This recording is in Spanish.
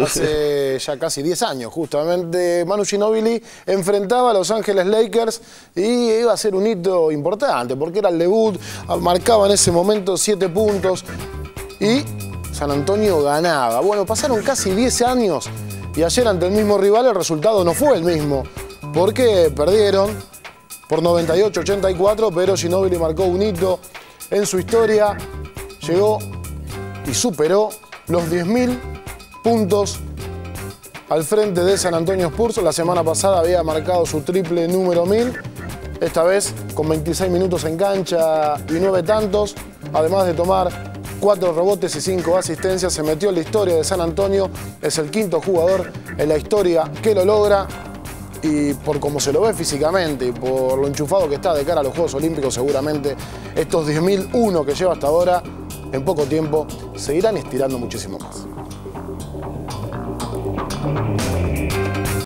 hace ya casi 10 años, justamente. Manu Ginobili enfrentaba a Los Ángeles Lakers y iba a ser un hito importante, porque era el debut, marcaba en ese momento 7 puntos y San Antonio ganaba. Bueno, pasaron casi 10 años y ayer ante el mismo rival el resultado no fue el mismo, porque perdieron por 98-84, pero Ginobili marcó un hito en su historia, llegó y superó los 10.000 puntos al frente de San Antonio Spurs. La semana pasada había marcado su triple número 1000, esta vez con 26 minutos en cancha y 9 tantos, además de tomar 4 rebotes y 5 asistencias, se metió en la historia de San Antonio, es el quinto jugador en la historia que lo logra y por cómo se lo ve físicamente y por lo enchufado que está de cara a los Juegos Olímpicos, seguramente estos 10.001 que lleva hasta ahora, en poco tiempo, seguirán estirando muchísimo más. Thank you.